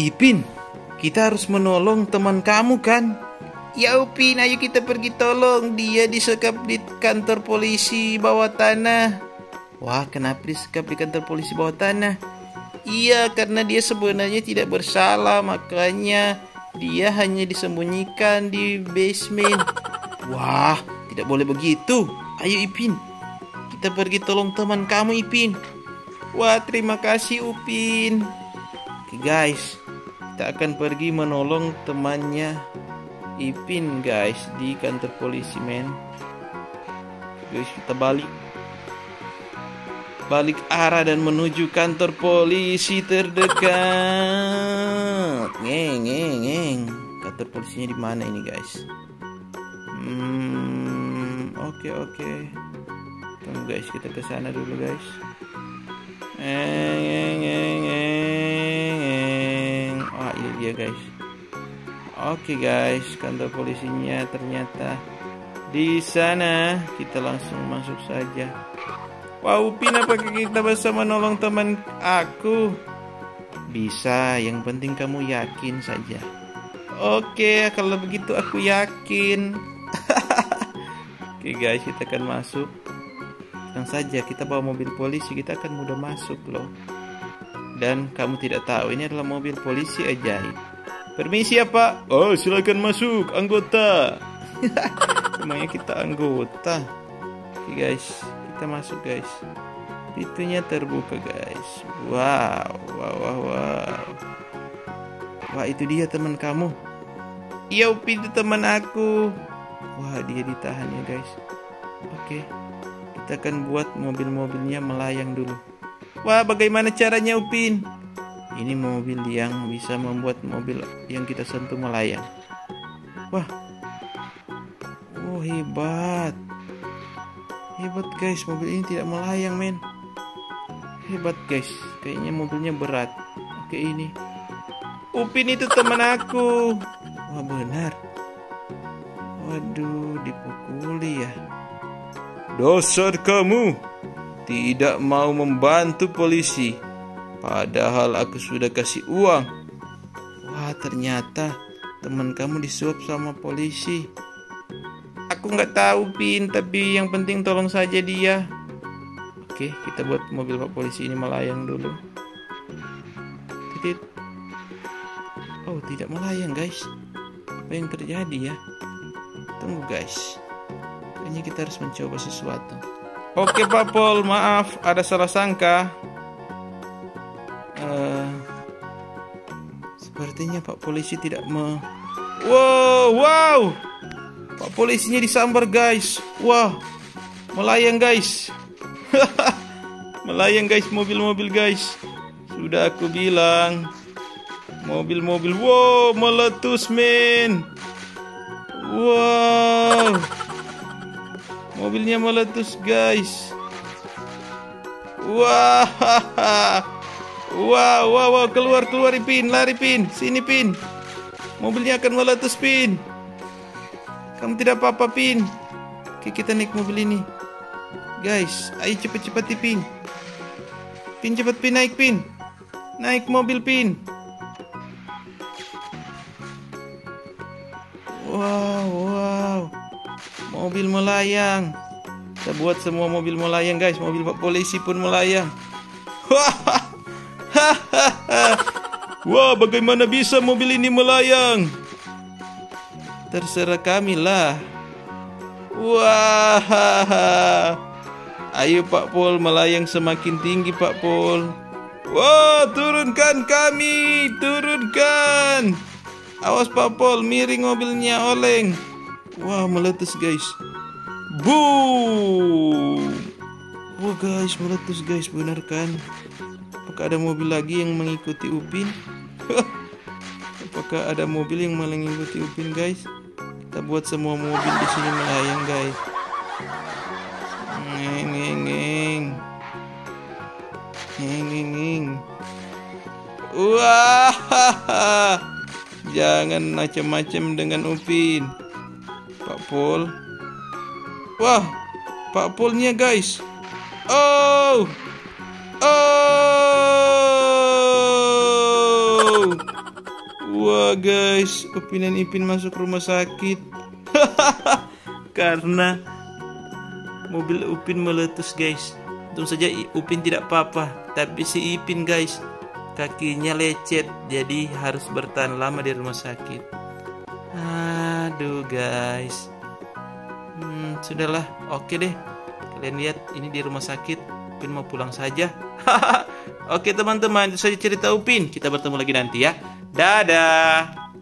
Ipin, kita harus menolong teman kamu kan? Ya Upin, ayo kita pergi tolong. Dia disekap di kantor polisi bawah tanah. Wah, kenapa disekap di kantor polisi bawah tanah? Iya, karena dia sebenarnya tidak bersalah, makanya dia hanya disembunyikan di basement. Wah, tidak boleh begitu. Ayo Ipin, kita pergi tolong teman kamu Ipin. Wah, terima kasih Upin. Oke guys, kita akan pergi menolong temannya. Ipin guys di kantor polisi men. Guys kita balik. Balik arah dan menuju kantor polisi terdekat. Ngeng ngeng ngeng. Kantor polisinya di mana ini guys? Hmm oke okay, oke. Okay. tunggu guys kita ke sana dulu guys. Ngeng ngeng ngeng dia guys Oke guys, kantor polisinya ternyata di sana. Kita langsung masuk saja. Wow, Upin apakah kita bisa menolong teman aku? Bisa, yang penting kamu yakin saja. Oke, kalau begitu aku yakin. Oke guys, kita akan masuk. Tenang saja, kita bawa mobil polisi, kita akan mudah masuk loh. Dan kamu tidak tahu, ini adalah mobil polisi ajaib. Permisi ya pak. Oh silakan masuk anggota. Emangnya kita anggota. Oke guys. Kita masuk guys. Pintunya terbuka guys. Wow Wow wow wow. Wah itu dia teman kamu. Iya Upin itu teman aku. Wah dia ditahan ya guys. Oke. Kita akan buat mobil-mobilnya melayang dulu Wah bagaimana caranya Upin ini mobil yang bisa membuat mobil yang kita sentuh melayang. Wah. Oh, hebat. Hebat guys, mobil ini tidak melayang, men. Hebat guys. Kayaknya mobilnya berat. Oke, ini. Upin itu teman aku. Wah, benar. Waduh, dipukuli ya. Dasar kamu tidak mau membantu polisi. Padahal aku sudah kasih uang. Wah, ternyata teman kamu disuap sama polisi. Aku nggak tahu, Pin, tapi yang penting tolong saja dia. Oke, kita buat mobil pak polisi ini melayang dulu. Oh, tidak melayang, guys. Apa yang terjadi ya? Tunggu, guys. Kayaknya kita harus mencoba sesuatu. Oke, Pak Pol, maaf, ada salah sangka. Uh, sepertinya Pak Polisi tidak me... Wow, wow! Pak Polisinya disambar guys. Wah, melayang guys. melayang guys, mobil-mobil guys. Sudah aku bilang. Mobil-mobil, wow, meletus men. Wow. Mobilnya meletus guys. Wah. Wow, wow, wow, keluar, keluar, Pin, lari, Pin, sini, Pin. Mobilnya akan meletus, Pin. Kamu tidak apa-apa, Pin. Oke, kita naik mobil ini. Guys, ayo cepat-cepat, Pin. Pin, cepat, Pin, naik, Pin. Naik mobil, Pin. Wow, wow. Mobil melayang. Kita buat semua mobil melayang, guys. Mobil Polisi pun melayang. Wah. Wah, bagaimana bisa mobil ini melayang? Terserah kami lah. Wah. Ayo Pak Pol melayang semakin tinggi Pak Pol. Wah, turunkan kami, turunkan. Awas Pak Pol, miring mobilnya oleng. Wah, meletus guys. Boom. Wah guys, meletus guys, benar kan? Apakah ada mobil lagi yang mengikuti Upin? Apakah ada mobil yang mengikuti Upin, guys? Kita buat semua mobil di sini melayang, guys. Ngeng, ngeng. Ngeng, ngeng, ngeng. Wah, jangan macam-macam dengan Upin. Pak Pol. Wah, Pak Polnya, guys. Oh, Oh! Wah guys, Upin dan Ipin masuk rumah sakit karena mobil Upin meletus guys. Untung saja Upin tidak apa-apa, tapi si Ipin guys kakinya lecet jadi harus bertahan lama di rumah sakit. Aduh guys. Hmm, sudahlah, oke deh. Kalian lihat ini di rumah sakit. Upin mau pulang saja. oke teman-teman, itu saja cerita Upin. Kita bertemu lagi nanti ya. Dadah.